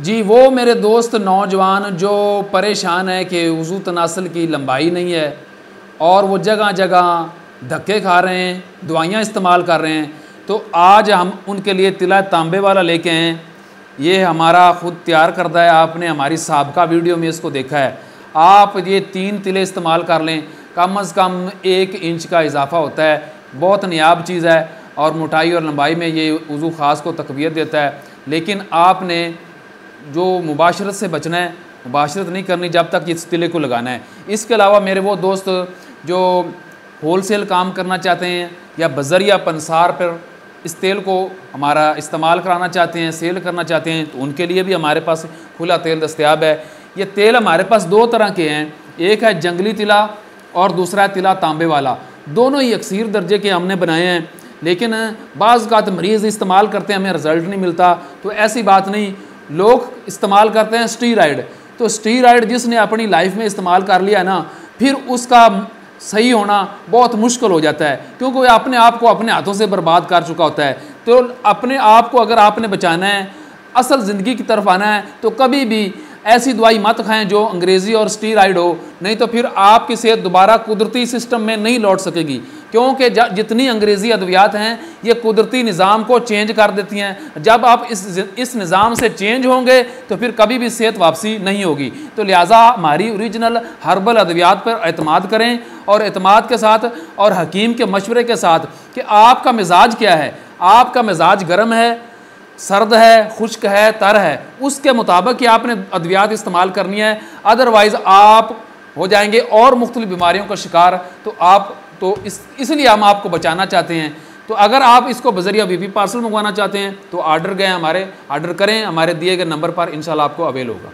जी, वो मेरे दोस्त नौजवान जो परेशान है कि वज़ू तनासल की लंबाई नहीं है और वो जगह जगह धक्के खा रहे हैं, दवाइयाँ इस्तेमाल कर रहे हैं। तो आज हम उनके लिए तिला तांबे वाला लेके हैं। ये हमारा ख़ुद तैयार करता है, आपने हमारी सबका वीडियो में इसको देखा है। आप ये तीन तिले इस्तेमाल कर लें, कम अज़ कम एक इंच का इजाफा होता है। बहुत नयाब चीज़ है और मोटाई और लंबाई में ये वज़ू ख़ास को तकवीत देता है। लेकिन आपने जो मुबाशरत से बचना है, मुबाशरत नहीं करनी जब तक इस तिले को लगाना है। इसके अलावा मेरे वो दोस्त जो होल सेल काम करना चाहते हैं या बज़र या पंसार पर इस तेल को हमारा इस्तेमाल कराना चाहते हैं, सेल करना चाहते हैं तो उनके लिए भी हमारे पास खुला तेल दस्तियाब है। ये तेल हमारे पास दो तरह के हैं, एक है जंगली तिला और दूसरा है तिला तांबे वाला। दोनों ही अक्सर दर्जे के हमने बनाए हैं, लेकिन बाज़ मरीज़ इस्तेमाल करते हैं, हमें रिज़ल्ट नहीं मिलता तो ऐसी बात नहीं। लोग इस्तेमाल करते हैं स्टीराइड तो स्टीराइड जिसने अपनी लाइफ में इस्तेमाल कर लिया ना, फिर उसका सही होना बहुत मुश्किल हो जाता है, क्योंकि वह अपने आप को अपने हाथों से बर्बाद कर चुका होता है। तो अपने आप को अगर आपने बचाना है, असल ज़िंदगी की तरफ़ आना है तो कभी भी ऐसी दवाई मत खाएँ जो अंग्रेज़ी और स्टीराइड हो, नहीं तो फिर आपकी सेहत दोबारा कुदरती सिस्टम में नहीं लौट सकेगी। क्योंकि जितनी अंग्रेज़ी अद्वियात हैं, ये कुदरती निज़ाम को चेंज कर देती हैं। जब आप इस इस निज़ाम से चेंज होंगे तो फिर कभी भी सेहत वापसी नहीं होगी। तो लिहाजा हमारी ओरिजिनल हर्बल अद्वियात पर अतमाद करें और अतमाद के साथ और हकीम के मशवरे के साथ कि आपका मिजाज क्या है? आपका मिजाज गर्म है सर्द है, खुश्क है, तर है, उसके मुताबिक ही आपने अद्वियात इस्तेमाल करनी है। अदरवाइज़ आप हो जाएँगे और मुख्तलि बीमारियों का शिकार। तो आप तो इस, इसलिए हम आपको बचाना चाहते हैं। तो अगर आप इसको बजरिया वी पार्सल मंगवाना चाहते हैं तो आर्डर गए हमारे आर्डर करें, हमारे दिए गए नंबर पर इन आपको अवेल होगा।